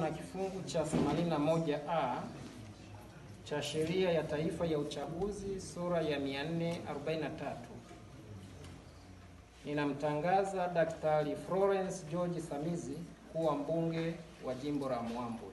na kifungu cha 81A cha sheria ya taifa ya uchaguzi sura ya 443 ninamtangaza Daktari Florence George Samizi kuwa mbunge wa jimbo la Mwambwe.